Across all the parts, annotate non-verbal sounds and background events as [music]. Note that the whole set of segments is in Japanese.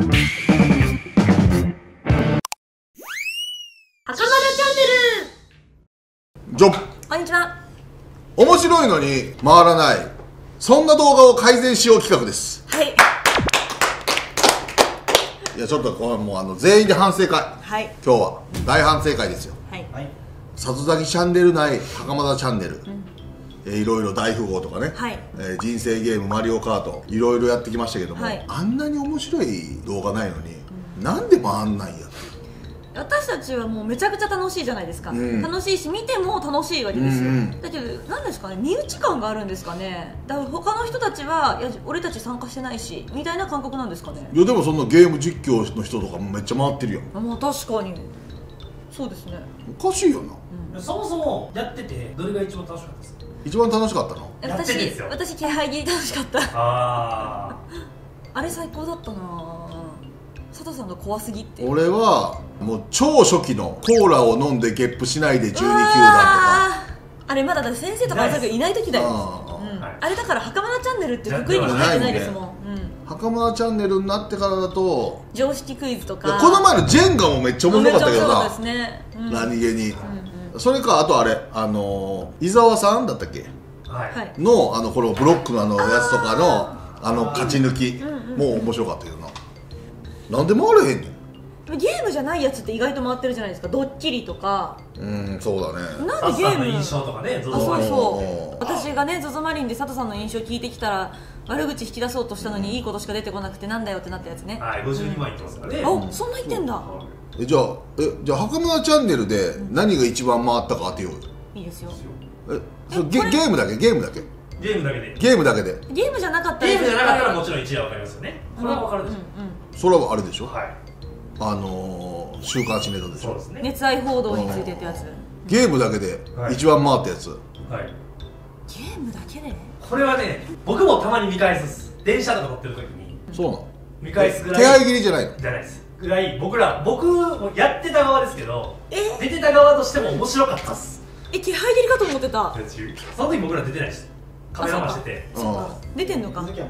袴田チャンネル。ジョブ。こんにちは。面白いのに回らない。そんな動画を改善しよう企画です。はい。いやちょっとこれもうあの全員で反省会。はい。今日は大反省会ですよ。はい。里崎チャンネル内袴田チャンネル、えーいろいろ大富豪とかね、はい。えー人生ゲームマリオカートいろいろやってきましたけども、はい。あんなに面白い動画ないのに、なんで回んないんや私たちはもうめちゃくちゃ楽しいじゃないですか、うん。楽しいし見ても楽しいわけですよ、うんうん。だけど何ですかね身内感があるんですかね。だから他の人たちはいや俺たち参加してないしみたいな感覚なんですかね。いやでもそんなゲーム実況の人とかもめっちゃ回ってるやん。あまあ確かに。そうですね。おかしいよな。そもそもやっててどれが一番楽しかったですか？一番楽しかったの？やって私私気配切り楽しかった。ああれ最高だったな佐藤さんが怖すぎって俺はもう超初期のコーラを飲んでゲップしないで12球団とか。あれまだだって先生とかいない時だよ、うん。はい。あれだから袴田チャンネルってくくりに入ってないですもん、うん、袴田チャンネルになってからだと常識クイズといかやこの前のジェンガもめっちゃ面白かったけどな。うん何気に、うんそれかあとあれあのー伊沢さんだったっけ？あはい、はい。のあのこのブロックのあのやつとかのあの勝ち抜き。もう面白かったけどな。なんで回れへんねん。ゲームじゃないやつって意外と回ってるじゃないですか。ドッキリとか。うんそうだね。なんでゲーム？印象とかねあそうそう。私がね ZOZO マリンで佐藤さんの印象聞いてきたら悪口引き出そうとしたのにいいことしか出てこなくてなんだよってなったやつね。はい52万いってますからね、あそんな言ってんだえじゃあえじゃあ袴田チャンネルで何が一番回ったか当てようよ。いいですよ。えそゲこれゲームだけ？ゲームだけ？ゲームだけで。ゲームだけで？ゲームじゃなかったらゲームじゃなかったらもちちろん1位は分かりますよね。それは分かるでしょ、それはあれでしょ？はい。あのー、週刊誌ネタでしょ？そうですね。熱愛報道についてってやつ。ゲームだけではい。一番回ったやつ、はい。ゲームだけで？これはね僕もたまに見返すっす。電車とか乗ってる時に。そうなの？見返すぐらい。手配切りじゃないの？じゃないですぐらい僕ら僕もやってた側ですけどえ？出てた側としても面白かったっす。え気配切りかと思ってた。その時僕ら出てないですカメラマンしてて。そうか。出てんのか。はい出て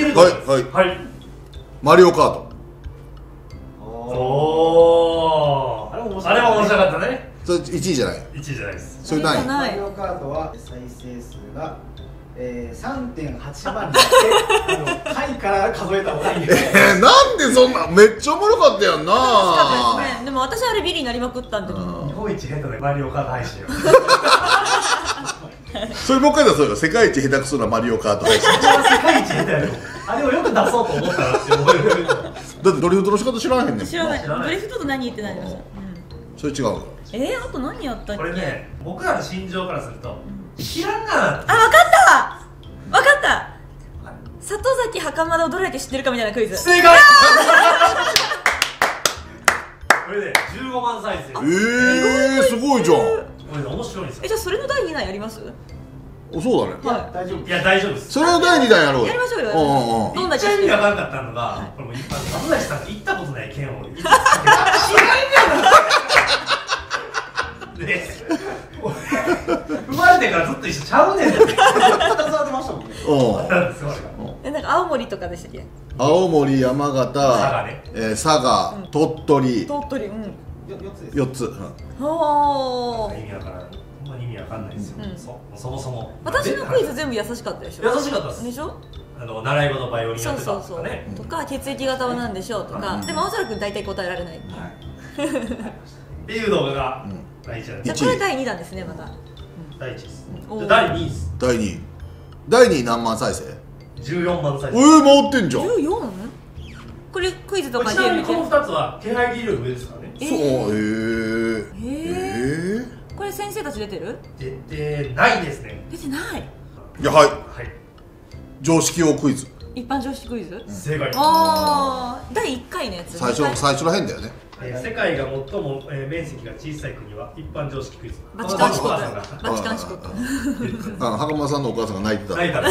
るはいはい。はい。マリオカート。おー。あれも面白かったね。あれも面白かったね。それ1位じゃない？1位じゃないです。それマリオカートは再生数が、えー、3.8万になってあの回から数えた方がいいです [laughs] えー、なんでそんなめっちゃおもろかったやんな。楽しかったですね。でも私あれビリになりまくったんで。うん。日本一下手なマリオカート配信を。[laughs] それもう一回出そうよ世界一下手くそなマリオカート配信。これは世界一下手やよあれをよく出そうと思ったなって思えるだってドリフトの仕方知らへんねん。知らない。知らない。ドリフトと何ってなりました、うん。それ違うよえー、あと何やったっけ？これね僕らの心情からすると知らんがな。あ、わかっ袴田をどれだけ知ってるかみたいなクイズ。正解。[laughs] これね15万再生こえー、すごいじゃん。れね面白いんですよ。え、じゃあそれの第2弾やります？おそうだね。は大丈夫いや大丈夫です。それの第2弾やろうよ。やりましょうよ。うんうんうん。どんな一番意味わかんなかったのが、これもう一般里崎さんが行ったことない県を言いつつけて知らんねんなで生まれてからずっと一緒ちゃうねんって [laughs] [laughs] え、なんか青森とかでしたっけ？青森山形佐賀ね。えー佐賀、うん。鳥取。鳥取、うん。よ4つです。4つ、うん。おー。意味わからん。ほんまに意味わかんないですよ、うん。そそもそも。私のクイズ全部優しかったでしょ？優しかったです。でしょ？あの習い事バイオリンやってたそうそうそう。とかねとか血液型は何でしょうとか。うん。でも青空君大体答えられない。[laughs] っていう動画がうん。第一弾じゃあこれ第2弾ですねまた。第一です。おーで第二位です。第2位第2位何万再生？14万再え生ー、回ってんじゃん。14? これクイズとかちなみにこのゲーム2つは気配切りより上ですからね。えそうえー、ええこれ先生たち出てる？出てないですね。出てない。ー、いやはい。はい。常識王クイズ。一般常識クイズ？正解。ああ第1回のやつ。最初最初らへんだよね。えー世界が最も、えー面積が小さい国は一般常識クイズバチカンんがバチカン四国あの袴田さんのお母さんが泣いてた、泣いた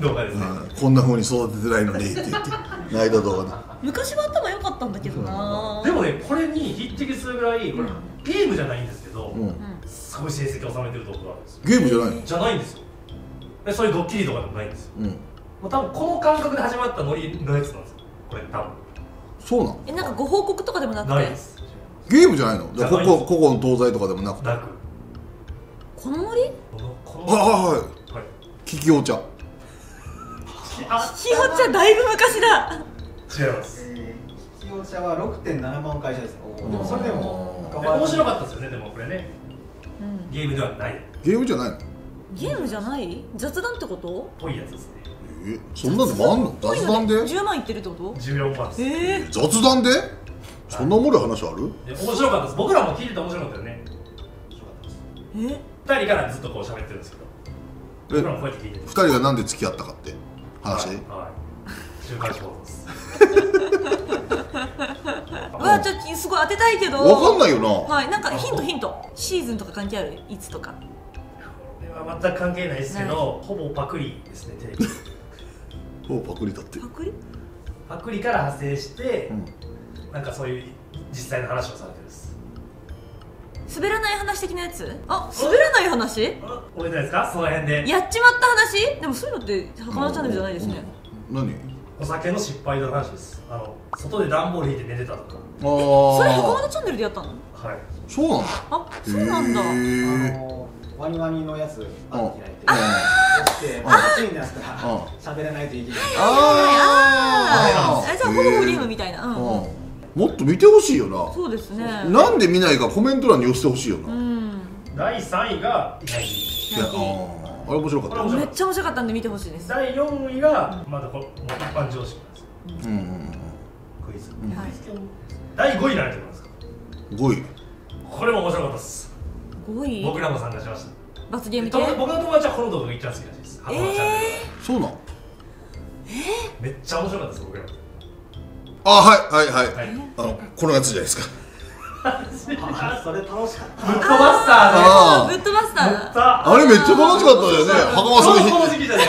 動画ですね。うんこんな風に育ててないのにって言って泣いた動画で。昔は頭良かったんだけどな。でもねこれに匹敵するぐらいこれゲームじゃないんですけど、うん。すごい成績を収めてる動画があるんですよ。ゲームじゃないの？じゃないんですよ。でそういうドッキリとかでもないんですよ。うん。もう多分この感覚で始まったノリのやつなんですよ。ここれ多分そうなんえなんかご報告とかでもなくて？ないです。ゲームじゃないの？じゃここここの東西とかでもなく？てなく。この森？このこのはいはいはい。はい。利きお茶あひよちゃんだいぶ昔だ。違います。えー、利きお茶は6.7万回社ですでもそれでもで面白かったですよねでもこれね。うん。ゲームではない。っゲームじゃないの？ゲームじゃない？雑談ってこと？ぽいやつですねえそんなんでもあんの？雑談で？10万いってるってこと？14番です。でええ雑談で？そんなおもろい話ある？面白かったです。僕らも聞いてて面白かったよね。面白かったです。え？二人からずっとこう喋ってるんですけど。え僕らもこうやって聞いてて二人がなんで付き合ったかって？話、はい、はい、週刊誌報道です。[laughs] うわちょっとすごい当てたいけど。わかんないよな、はい。なんかヒントヒント。シーズンとか関係ある？いつとか。これは全く関係ないですけどほぼパクリですねテレビおパクリだって。パクリ？パクリから派生して、うん。なんかそういう実際の話をされてるんです。滑らない話的なやつ？あ滑らない話？あ覚えてないですか？その辺で。やっちまった話？でもそういうのって袴田チャンネルじゃないですね。うん。何？お酒の失敗の話です。あの外で段ボール引いて寝てたとか。あそれ袴あ田チャンネルでやったの？はい。そうなんだあそうなんだ。へあーのワニワニのやつパン開いてあ押して熱いんですからうん。喋らないといけない。ああえじゃあほぼフリームみたいな。もっと見てほしいよな。そうですね。なんで見ないかコメント欄に寄せてほしいよな、ういん。第3位が意外にやあれ面白かった。めっちゃ面白かったんで見てほしいです。は第4位がまだこれもう一般常識なんですよ。うんうんクイズ。うんい。第5位なんてことです。か5位。これも面白かったです5位僕らも参加しました。罰ゲーム系？と僕の友達はこの動画が一番好きらしいです。えー。箱のチャそうなんめっちゃ面白かったです僕ら。あはいはいはい、はい。あのこのやつじゃないですか。あそれ楽しかった。ぶっ飛ばすターあブッドバスタねーああれめっちゃ楽しかったよね。袴さんこのが時期じゃないあ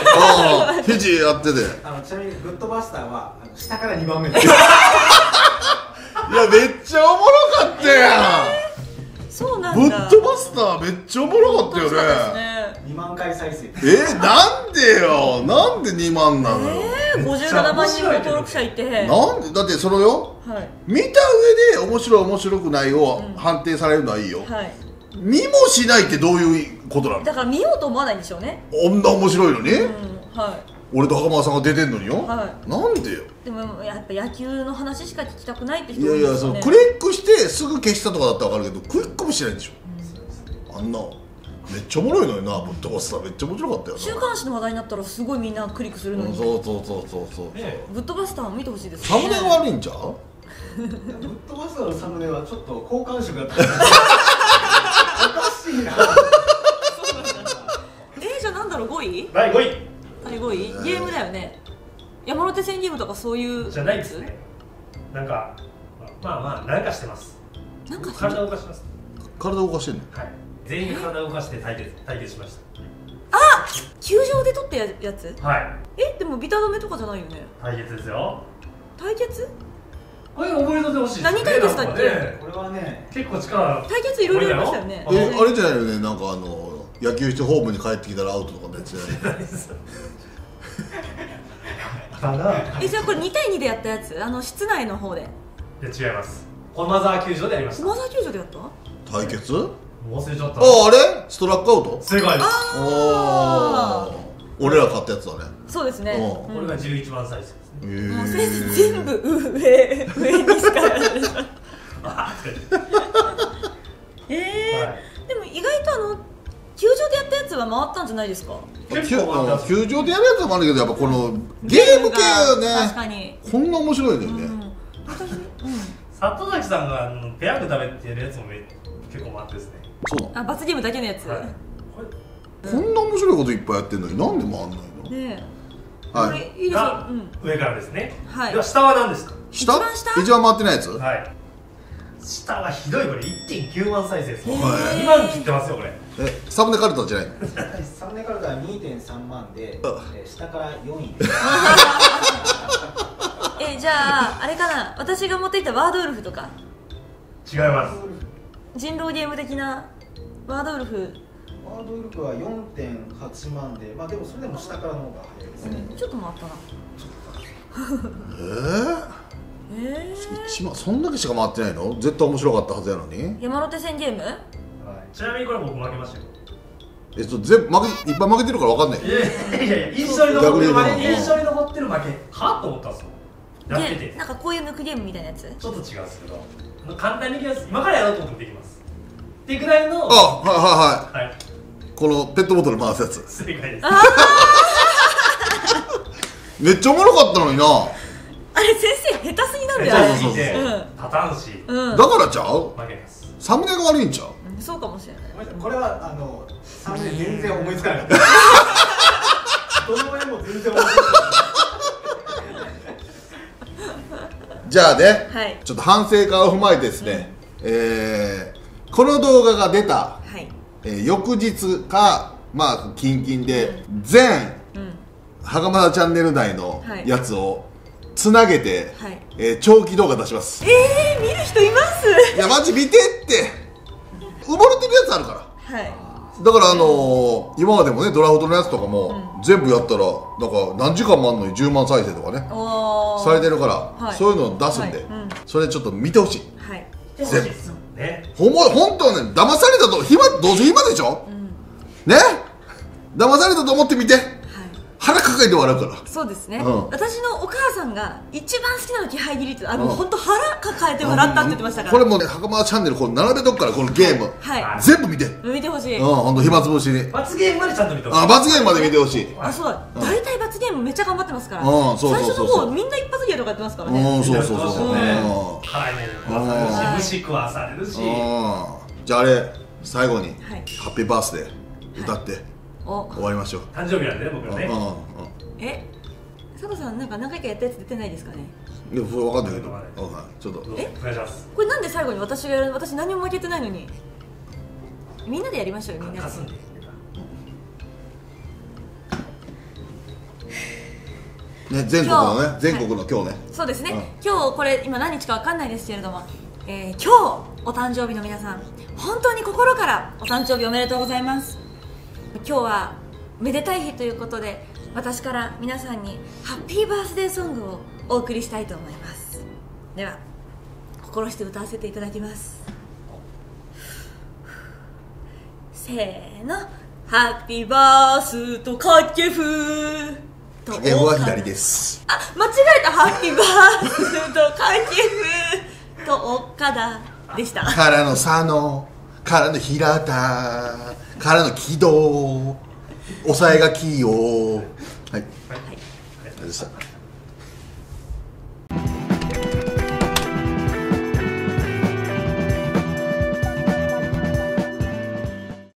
あフィジやってて。いあのちなみにグッドバスターはあの下から2番目です。[laughs] やめっちゃおもろかったやそうなんぶっ飛ばすターめっちゃおもろかったよそうですね。ね2万回再生。えなんでよ？なんで2万なのよ、えー、57万人の登録者いて。なんで？だってそのよはい。見た上で面白い面白くないを判定されるのはいいよ、はい。見もしないってどういうことなの？だから見ようと思わないんでしょうね。こんな面白いのに、うんはい俺と袴田さんが出てんのによ、はなんでよ。でもやっぱ野球の話しか聞きたくないって人いやいやそのクリックしてすぐ消したとかだったら分かるけどクリックもしないんでしょ、あんなめっちゃおもろいのよな。ぶっ飛ばすためっちゃ面白かったよな。週刊誌の話題になったらすごいみんなクリックするのうんにそうそうそうそうそう。ねぶっ飛ばスターも見てほしいです。サムネが悪いんちゃう？グッドバスターのサムネはちょっと好感触だったおかしいな。えー、じゃあなんだろう？5位？第5位第5位ゲームだよね。山手線ゲームとかそういうじゃないですね。なんかまあまあなんかしてます。なんか体を動かします。体動かしてんの？はい。全員が体を動かして対決対決しまし球場で撮ったややつ？たはい。えでもビタ止めとかじゃないよね。対決ですよ。対決？これ覚えとってほしいですね。何対決だっけ？ね。これはね結構力対決いろいろやりましたよね。これだえあれじゃないよね？なんかあの野球してホームに帰ってきたらアウトとかのやつじゃないただえじゃあこれ2対2でやったやつ？あの室内の方で。いや違います。駒沢球場でやりました。駒沢球場でやった？対決？忘れちゃった。ああれ？ストラックアウト？正解です。あおー。俺ら買ったやつだね。そうですね。うん。これが11番再生ですね。全部上上にしかやらないあえーー、でも意外とあの球場でやったやつは回ったんじゃないですか？結球場でやるやつもあるけどやっぱこのゲーム系よ確かねに、こんな面白いのよね、うん、私うん。里崎さんがあのペヤング食べてやるやつもめ結構回ってですね。そうなあ罰ゲームだけのやつ、はい。こんな面白いこといっぱいやってんのになんで回んないの？ねえ、はい。これいいですよ。がうん。上からですね。はい。では下は何ですか？下？一番下？一番回ってないやつ？はい下はひどいこれ。1.9万再生ですへー。2万切ってますよこれ。えサムネカルタじゃない？の [laughs] サムネからが2.3万で、あ。えー下から4位。で [laughs] すえじゃああれかな。私が持っていたワードウルフとか。違います。人狼ゲーム的な。ワードウルフ。ワードウルフは4.8万でまあでもそれでも下からの方が早いですね、ちょっと回ったな。えー、え一番そんだけしか回ってないの？絶対面白かったはずやのに。ー、山手線ゲーム？ちなみにこれ僕負けましたよ。えっと全部負けいっぱい負けてるから分かんない。いやいやいや印象に残ってる負け。印象に残ってる負けはと思ったんですよ。やってて。でなんかこういう抜くゲームみたいなやつ。ちょっと違うんですけど。簡単にできます今からやろうと思ってできます。っていうぐらいのあはいはいははい。いこのペットボトル回すやつ。正解です。[laughs] めっちゃおもろかったのになあれ先生下手すぎなんだよ。あれめっちゃすぎてうん。立たんし。うん。だからちゃう？負けます。サムネが悪いんちゃう？うんそうかもしれない。ごめんなさい。これはあのサムネ全然思いつかなかったどの絵も全然思いつかなかっじゃあね、はい。ちょっと反省会を踏まえてですね、えーこの動画が出た、はい。えー翌日かまあ近々で全うん。袴田チャンネル内のはい。やつをつなげて、はい。えー長期動画出します。えー、見る人います？いやマジ見てって。埋もれてるやつあるから。はい。だからあのー今までもねドラフトのやつとかも、全部やったらなんか何時間もあんのに10万再生とかね。されてるから、はい。そういうのを出すんで、はい。うん。それちょっと見てほしい。はい。で欲しいですよね。ほんま本当はね騙されたと暇どうせ暇でしょ、ね？騙されたと思ってみて。はい腹抱えて笑うから。そうですね、うん。私のお母さんが一番好きなの気配切りってあうん。の本当腹抱えて笑ったって言ってましたから。これもうね袴田チャンネルこう並べとくからこのゲーム、はい。全部見て。見てほしい、うんほんと暇つぶしに。罰ゲームまでちゃんと見てほしい。あ罰ゲームまで見てほしい。あそうだ、大体罰ゲームめっちゃ頑張ってますから、うんそうそうそうそう。最初の方みんな一発芸とかやってますからうねんそうそうそうそう、辛いね。食わされるし虫食わされるし。うん。じゃああれ最後にはい「ハッピーバースデー」歌ってお。終わりましょう、誕生日なんでね僕らね。え佐藤さんなんか何回かやったやつ出てないですかね？いや分かんないけど、いちょっと。どうぞ。お願いします。これなんで最後に私がやる？私何も負けてないのに。みんなでやりましょうよみんなで。かすんでね全国のね今日。全国の今日ね、そうですね、う今日これ今何日かわかんないですけれども、えー今日お誕生日の皆さん本当に心からお誕生日おめでとうございます今日はめでたい日ということで私から皆さんにハッピーバースデーソングをお送りしたいと思います。では心して歌わせていただきます。せーの。ハッピーバースとかけふと影尾は左です。あ、間違えた、ハッピーバースとかけふと岡田でした。からの佐野。からの平田からの木戸抑えがキーをはい、はい、ありがとうございました